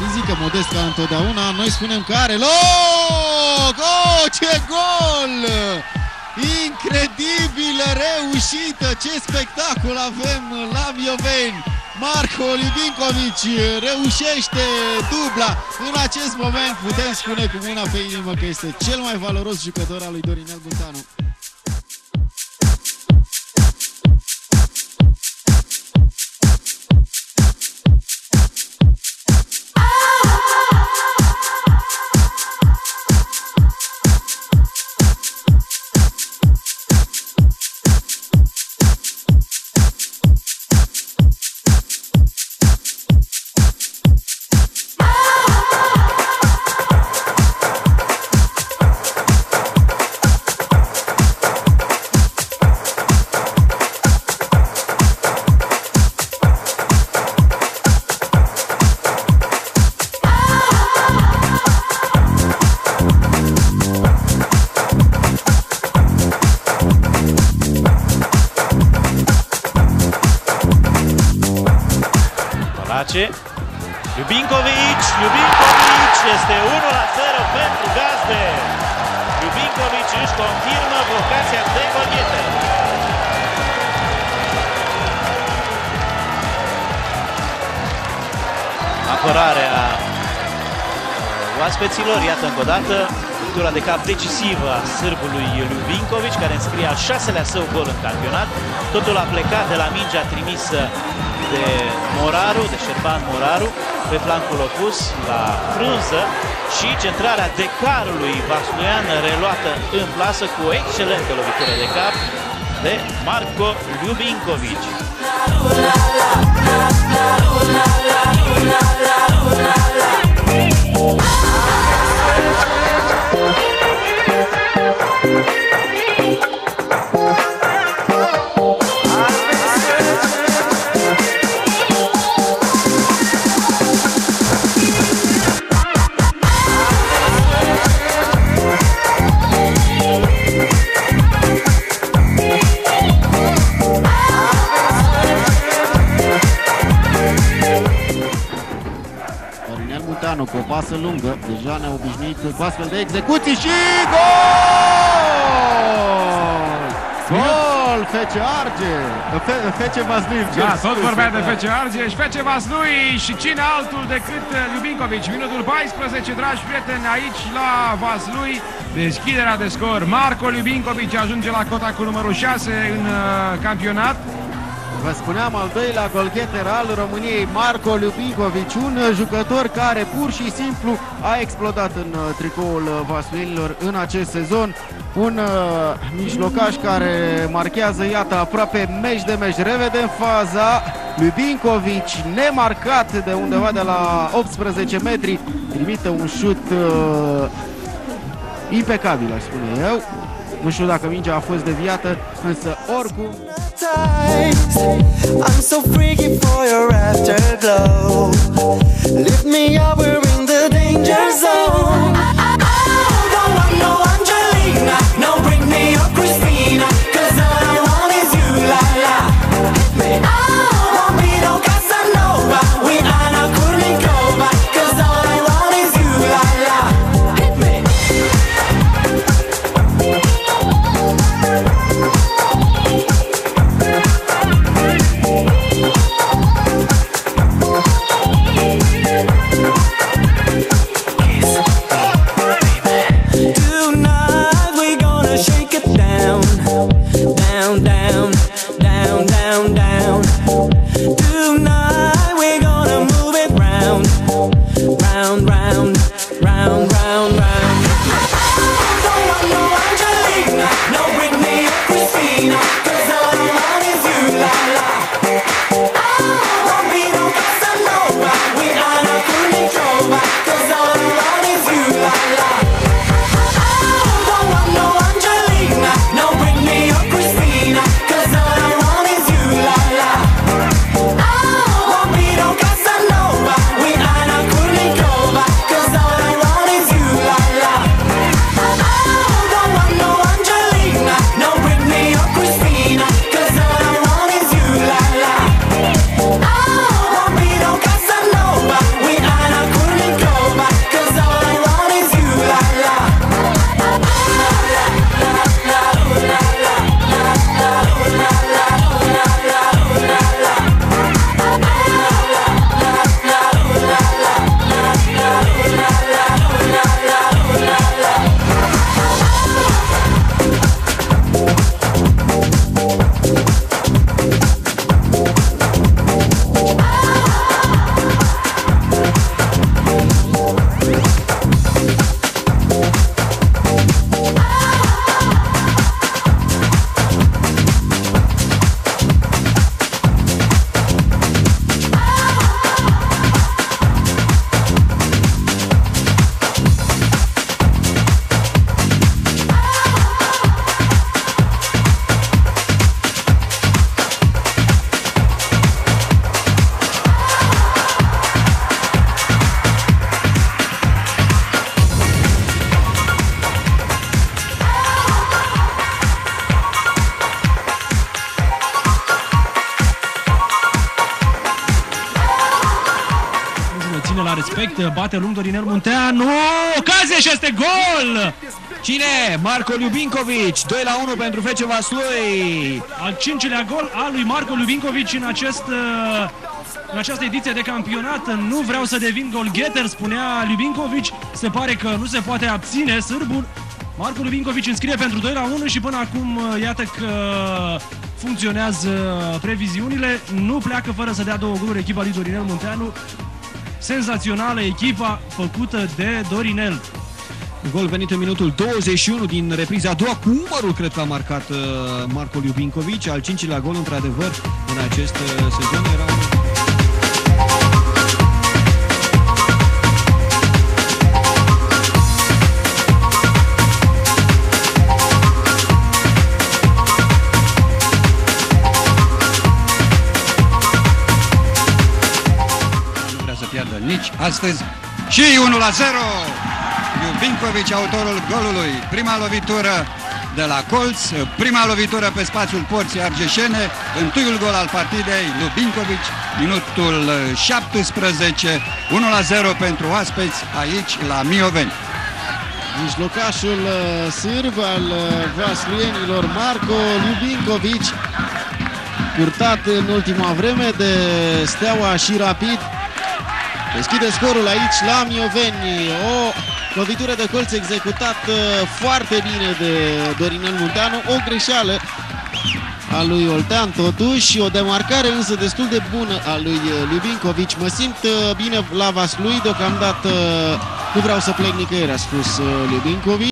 fizică, modest ca întotdeauna. Noi spunem că are loc! Oh, ce gol! Incredibilă reușită! Ce spectacol avem la Mioveni! Marco Libincovici reușește dubla. În acest moment putem spune cu mâna pe inimă că este cel mai valoros jucător al lui Dorinel Buntanu. Tolace. Ljubinković, Ljubinković este 1 la 0 pentru gazde. Ljubinković își confirmă vocația de golgheter. Apărarea oaspeților, iată încă o dată, Tura de cap decisivă a sârbului Ljubinković, care înscrie al șaselea său gol în campionat. Totul a plecat de la mingea trimisă de Moraru, de Șerban Moraru, pe flancul opus, la frunză și centrarea decarului Vasluian reluată în plasă cu o excelentă lovitură de cap de Marco Ljubinković. Dorinel Muntanu cu o pasă lungă, deja ne-a obișnuit cu astfel de execuții și gol! Gol! Fece Arge! Fe, Fece Vaslui, îmi cer Da, tot scuze, vorbea de da. Fece Argeș, Fece Vaslui și cine altul decât uh, Ljubinković. Minutul 14, dragi prieteni, aici la Vaslui, deschiderea de scor. Marco Ljubinković ajunge la cota cu numărul 6 în uh, campionat. Vă spuneam al doilea golgheter al României, Marco Ljubinković, un jucător care pur și simplu a explodat în uh, tricoul uh, vasluienilor în acest sezon. Un uh, mijlocaș care marchează, iată, aproape meci de meci. Revedem faza. Ljubinković, nemarcat de undeva de la 18 metri, trimite un șut uh, impecabil, aș spune eu. Nu știu dacă mingea a fost deviată, însă oricum ties. I'm so freaky for your afterglow. Lift me up, we're in the danger bate lung Dorinel Munteanu, ocazie și este gol! Cine? Marco Ljubinkovic, 2 la 1 pentru FC Vaslui. Al cincilea gol al lui Marco Ljubinkovic în acest uh, în această ediție de campionat. Nu vreau să devin golgheter, spunea Ljubinkovic. Se pare că nu se poate abține sârbul. Marco Ljubinkovic înscrie pentru 2 la 1 și până acum uh, iată că funcționează previziunile. Nu pleacă fără să dea două goluri echipa lui Dorinel Munteanu. Senzațională echipa făcută de Dorinel. Gol venit în minutul 21 din repriza a doua, cu umărul cred că a marcat uh, Marco Ljubinkovic, al cincilea gol într-adevăr în acest uh, sezon. Era un... astăzi. Și 1 la 0. Iubinkovic, autorul golului. Prima lovitură de la colț, prima lovitură pe spațiul porții argeșene, întâiul gol al partidei, Lubinkovic, minutul 17, 1 la 0 pentru oaspeți aici la Mioveni. Mijlocașul uh, sârb al uh, vasluienilor Marco Ljubinkovic purtat în ultima vreme de Steaua și Rapid deschide scorul aici la Mioveni o lovitură de colț executată foarte bine de Dorinel Munteanu o greșeală a lui Oltean totuși, o demarcare însă destul de bună a lui Ljubinkovic. Mă simt uh, bine la Vaslui, deocamdată nu vreau să plec nicăieri, a spus uh, Ljubinkovic.